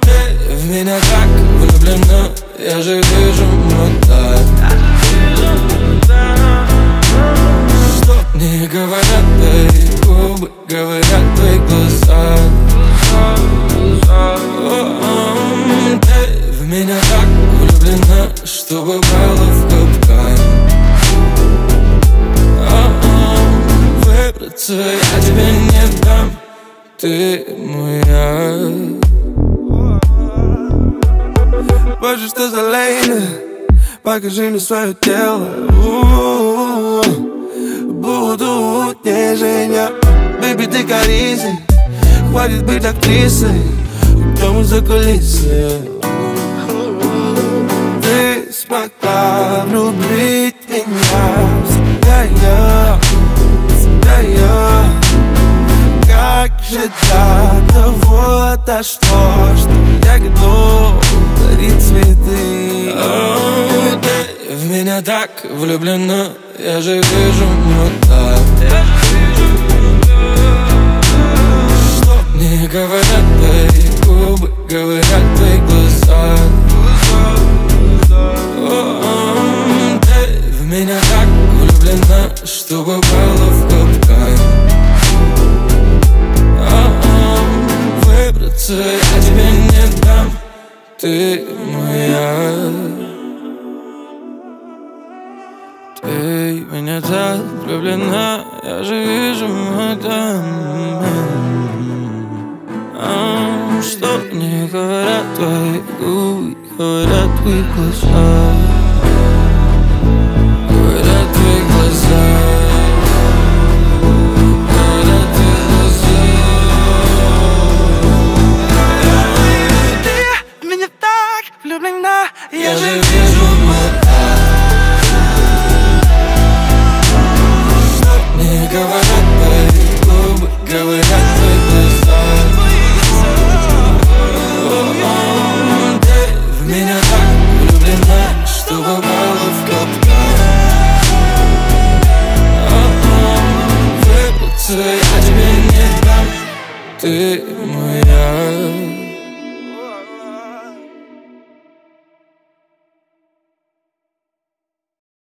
Ты в меня так влюблена Я же вижу вот так Что не говорят твои губы Говорят твои глаза влюблена Что попала в капкан Выбраться я тебе не дам Ты моя. Боже, что за лейна? Покажи мне свое тело. Буду утешения Бэби, ты корисой Хватит быть актрисой. Уйдем за кулисы Ты смогла влюбить меня Всегда я, всегда я Как же до того дошло Что я готов дарить цветы. Ты в меня так влюблена Я же вижу вот так Что попала в капкан Выбраться я тебе не дам Ты моя. Ты меня так влюблена Я же вижу это А, Что не говорят твои губы Говорят твои глаза Говорят твои глаза Ты в меня так влюблена Что попала в капкан Выбраться я тебе не дам Ты